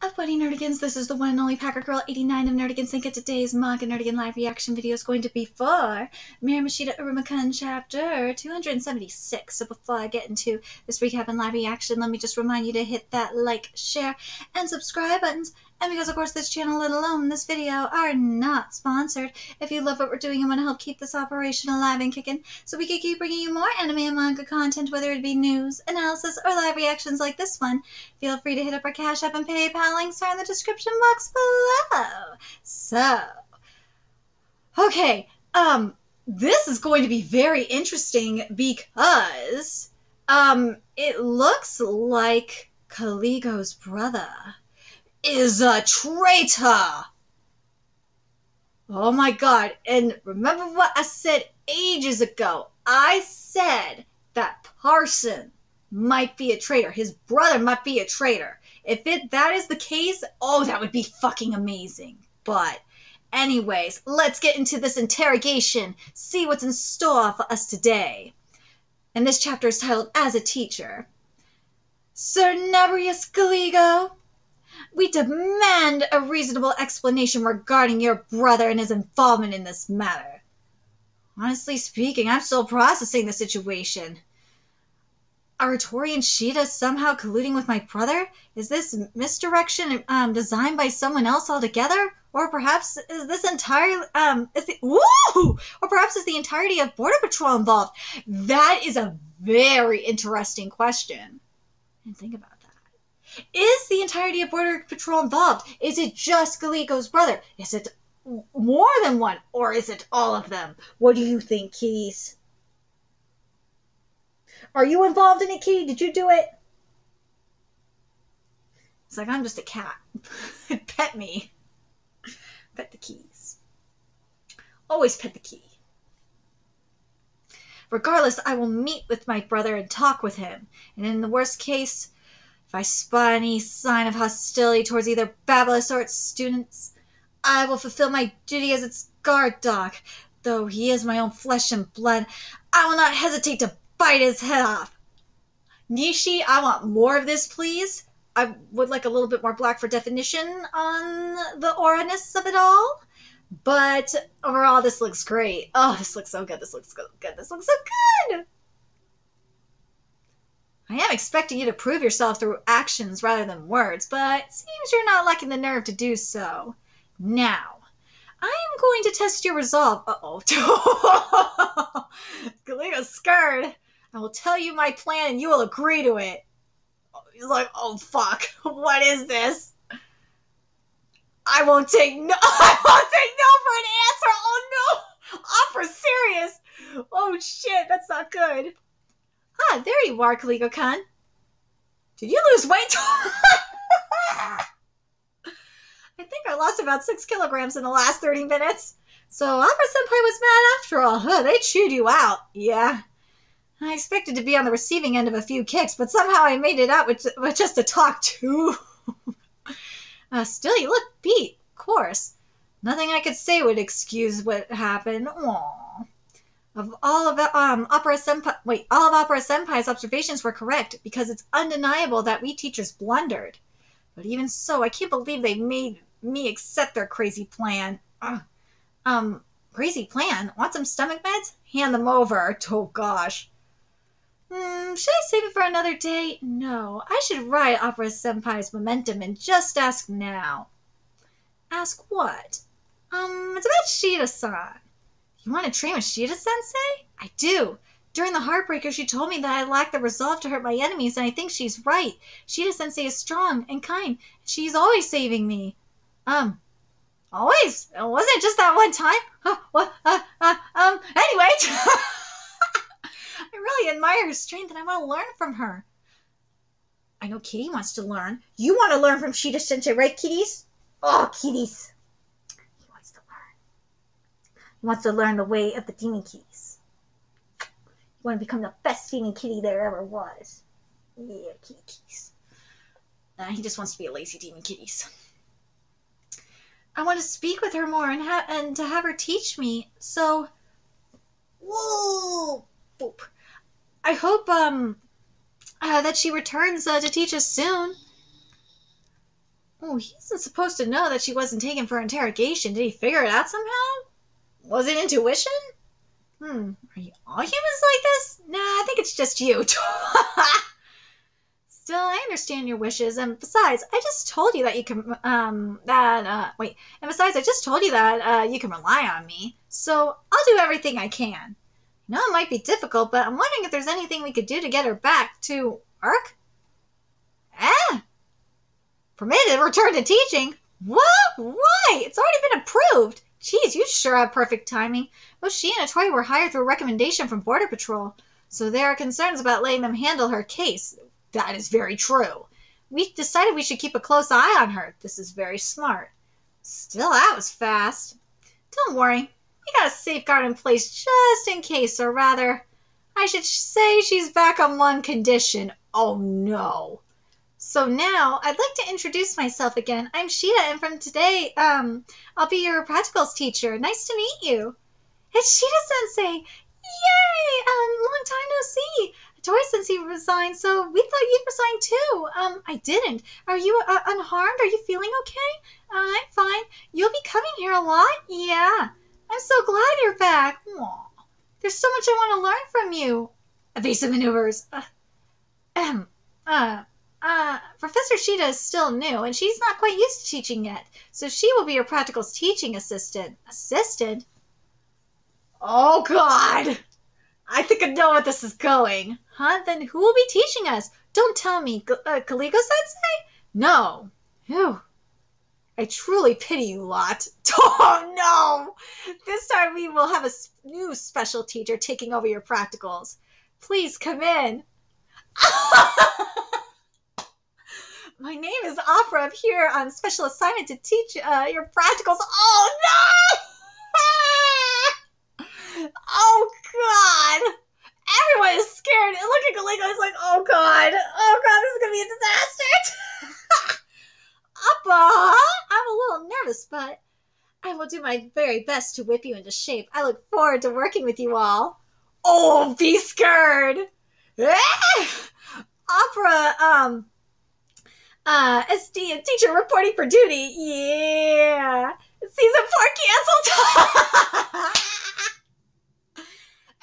of Buddy Nerdigans. This is the one and only Packer Girl 89 of Nerdigans, Inc and today's manga Nerdigan live reaction video is going to be for Mairimashita Iruma-kun chapter 276. So before I get into this recap and live reaction, let me just remind you to hit that like, share, and subscribe buttons and because, of course, this channel, let alone this video, are not sponsored, if you love what we're doing and want to help keep this operation alive and kicking, so we can keep bringing you more anime and manga content, whether it be news, analysis, or live reactions like this one, feel free to hit up our Cash App and PayPal links are in the description box below. So, okay, um, this is going to be very interesting because, um, it looks like Caligo's brother is a traitor. Oh my god. And remember what I said ages ago? I said that Parson might be a traitor. His brother might be a traitor. If it that is the case, oh, that would be fucking amazing. But anyways, let's get into this interrogation. See what's in store for us today. And this chapter is titled As a Teacher. Sir Naberius Caligo, we demand a reasonable explanation regarding your brother and his involvement in this matter. Honestly speaking, I'm still processing the situation. Are Tori and Shida somehow colluding with my brother? Is this misdirection um, designed by someone else altogether? Or perhaps is this entire um is the woo or perhaps is the entirety of Border Patrol involved? That is a very interesting question. And think about is the entirety of Border Patrol involved? Is it just Caligo's brother? Is it more than one? Or is it all of them? What do you think, Keys? Are you involved in it, Kitty? Did you do it? It's like I'm just a cat. pet me. Pet the keys. Always pet the key. Regardless, I will meet with my brother and talk with him. And in the worst case, if I spot any sign of hostility towards either Babyls or its students, I will fulfill my duty as its guard dog. Though he is my own flesh and blood, I will not hesitate to bite his head off. Nishi, I want more of this, please. I would like a little bit more black for definition on the aura-ness of it all. But overall, this looks great. Oh, this looks so good. This looks so good. This looks so good. I am expecting you to prove yourself through actions rather than words, but it seems you're not lacking the nerve to do so. Now, I am going to test your resolve. Uh-oh. Caligo's scared. I will tell you my plan and you will agree to it. He's like, oh fuck, what is this? I won't take no I won't take no for an answer. Oh no! Opera serious. Oh shit, that's not good. Ah, there you are, Caligo-kun. Did you lose weight? I think I lost about six kilograms in the last 30 minutes. So Opera Senpai was mad after all. Huh, they chewed you out. Yeah. I expected to be on the receiving end of a few kicks, but somehow I made it out with, with just a talk too. uh, still, you look beat, of course. Nothing I could say would excuse what happened. Aww. Of all of um, Opera Senpai, wait, all of Opera Senpai's observations were correct because it's undeniable that we teachers blundered. But even so, I can't believe they made me accept their crazy plan. Ugh. Um, crazy plan? Want some stomach meds? Hand them over. Oh gosh. Hmm, should I save it for another day? No, I should ride Opera Senpai's momentum and just ask now. Ask what? Um, it's about Shida-san. You want to train with Shida Sensei? I do. During the Heartbreaker, she told me that I lack the resolve to hurt my enemies, and I think she's right. Shida Sensei is strong and kind. She's always saving me. Um, always? It Wasn't it just that one time? Uh, what? Uh, uh, um, anyway. I really admire her strength, and I want to learn from her. I know Kitty wants to learn. You want to learn from Shida Sensei, right, kitties? Oh, kitties. Wants to learn the way of the demon kitties. You want to become the best demon kitty there ever was. Yeah, kitty kitties. Uh, he just wants to be a lazy demon kitties. I want to speak with her more and ha- and to have her teach me. So, whoa, boop. I hope um uh, that she returns uh, to teach us soon. Oh, he isn't supposed to know that she wasn't taken for interrogation. Did he figure it out somehow? Was it intuition? Hmm, are you all humans like this? Nah, I think it's just you. Still, I understand your wishes, and besides, I just told you that you can, um, that, uh, wait, and besides, I just told you that, uh, you can rely on me, so I'll do everything I can. I know it might be difficult, but I'm wondering if there's anything we could do to get her back to work? Eh? Permitted return to teaching? What? Why? It's already been approved. Geez, you sure have perfect timing. Both she and Atoy were hired through a recommendation from Border Patrol, so there are concerns about letting them handle her case. That is very true. We decided we should keep a close eye on her. This is very smart. Still, that was fast. Don't worry. We got a safeguard in place just in case, or rather, I should say she's back on one condition. Oh no. So now I'd like to introduce myself again. I'm Sheeta, and from today, um, I'll be your practicals teacher. Nice to meet you. It's Sheeta Sensei. Yay! Um, long time no see. Toy Sensei resigned, so we thought you'd resign too. Um, I didn't. Are you uh, unharmed? Are you feeling okay? Uh, I'm fine. You'll be coming here a lot? Yeah. I'm so glad you're back. Aw. There's so much I want to learn from you. Evasive maneuvers. Uh, ahem. Uh, uh, Professor Sheeta is still new, and she's not quite used to teaching yet, so she will be your practicals teaching assistant. Assistant? Oh, God! I think I know where this is going. Huh? Then who will be teaching us? Don't tell me. G- uh, Sensei? No. Whew. I truly pity you lot. Oh no! This time we will have a new special teacher taking over your practicals. Please come in. My name is Opera. I'm here on special assignment to teach uh, your practicals. Oh no! oh god! Everyone is scared. And look at Caligo. He's like, oh god, oh god, this is gonna be a disaster. Appa, I'm a little nervous, but I will do my very best to whip you into shape. I look forward to working with you all. Oh, be scared. Opera, um, uh, SD and teacher reporting for duty. Yeah. Season four canceled.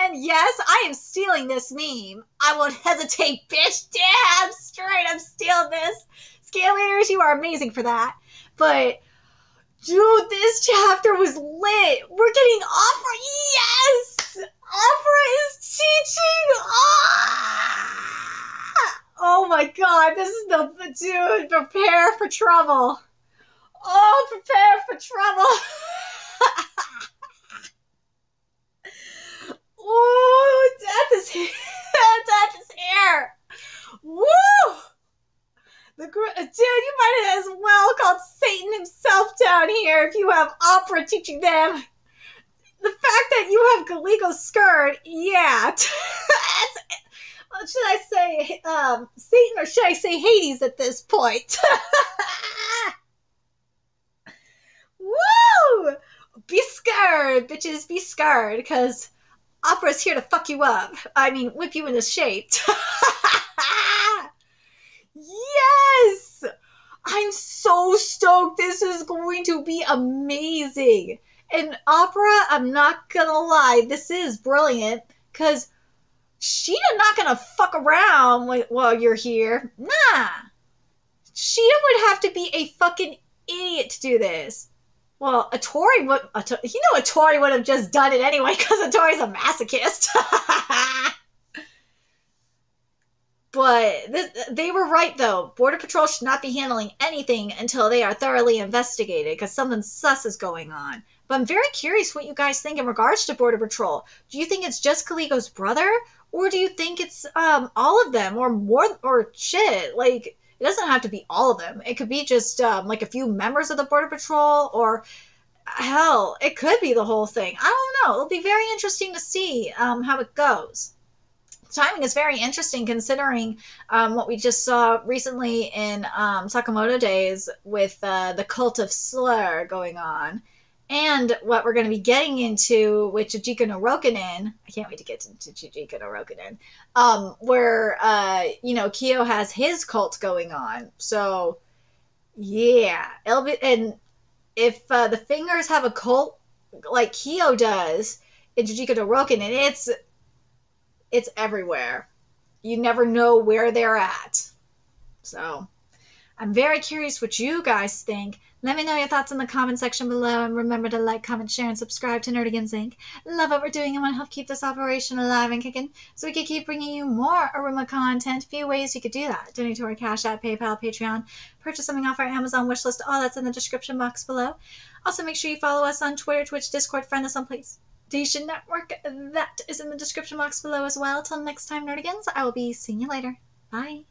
and yes, I am stealing this meme. I won't hesitate, bitch. Damn straight, I'm stealing this. Scale you are amazing for that. But dude, this chapter was lit. We're getting Opera. Yes, Opera is teaching. Ah! Oh my god, this is the dude. Prepare for trouble. Oh, prepare for trouble. Ooh, death is here. death is here. Woo! The uh, dude, you might as well called Satan himself down here if you have opera teaching them. The fact that you have Caligo's skirt, yeah. should I say, um, Satan or should I say Hades at this point? Woo! Be scared, bitches, be scared, because Opera's here to fuck you up. I mean, whip you into shape. yes! I'm so stoked. This is going to be amazing. And Opera, I'm not gonna lie, this is brilliant, because Sheeta not gonna fuck around while you're here. Nah. Sheeta would have to be a fucking idiot to do this. Well, Atori would, Ato- you know, Atori would have just done it anyway because Atori's a masochist. but th- they were right though. Border Patrol should not be handling anything until they are thoroughly investigated because something sus is going on. But I'm very curious what you guys think in regards to Border Patrol. Do you think it's just Caligo's brother, or do you think it's um all of them, or more, or shit? Like it doesn't have to be all of them. It could be just um, like a few members of the Border Patrol, or hell, it could be the whole thing. I don't know. It'll be very interesting to see um, how it goes. Timing is very interesting considering um, what we just saw recently in um, Sakamoto Days with uh, the cult of Slur going on and what we're going to be getting into with Jujika no Rokunin. I can't wait to get into Jujika no Rokunin. Um, where uh, you know Kyo has his cult going on. So Yeah, and if uh, the fingers have a cult like Kyo does in Jujika no Rokunin, and it's it's everywhere. You never know where they're at. So, I'm very curious what you guys think. Let me know your thoughts in the comment section below, and remember to like, comment, share, and subscribe to Nerdigans Inc. Love what we're doing and want to help keep this operation alive and kicking, so we can keep bringing you more Iruma content. A few ways you could do that: donate to our Cash App, PayPal, Patreon, purchase something off our Amazon wishlist. All that's in the description box below. Also, make sure you follow us on Twitter, Twitch, Discord, friend us on PlayStation Network. That is in the description box below as well. Till next time, Nerdigans, I will be seeing you later. Bye.